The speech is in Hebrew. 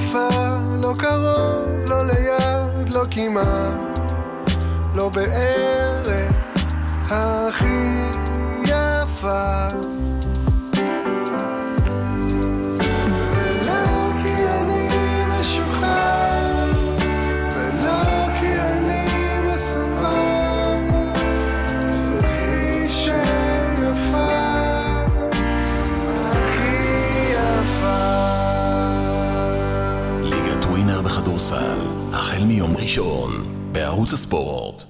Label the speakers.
Speaker 1: יפה, לא קרוב, לא ליד, לא כמעט, לא בערך הכי יפה.
Speaker 2: ווינר בכדורסל, החל מיום ראשון, בערוץ הספורט.